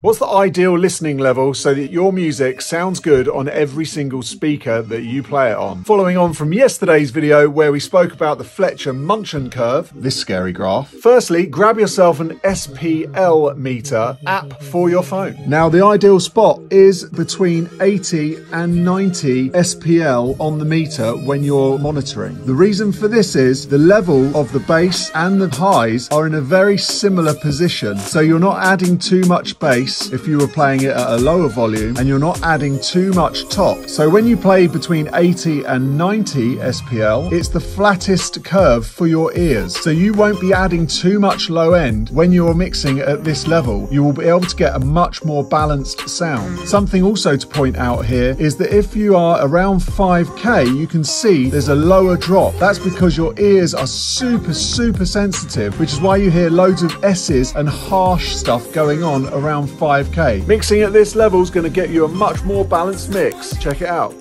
What's the ideal listening level so that your music sounds good on every single speaker that you play it on? Following on from yesterday's video where we spoke about the Fletcher Munson curve, this scary graph. Firstly, grab yourself an SPL meter app for your phone. Now, the ideal spot is between 80 and 90 SPL on the meter when you're monitoring. The reason for this is the level of the bass and the highs are in a very similar position, so you're not adding too much bass bass if you were playing it at a lower volume and you're not adding too much top. So when you play between 80 and 90 SPL, it's the flattest curve for your ears. So you won't be adding too much low end when you're mixing at this level. You will be able to get a much more balanced sound. Something also to point out here is that if you are around 5k, you can see there's a lower drop. That's because your ears are super, super sensitive, which is why you hear loads of S's and harsh stuff going on around 5k. Mixing at this level is going to get you a much more balanced mix. Check it out.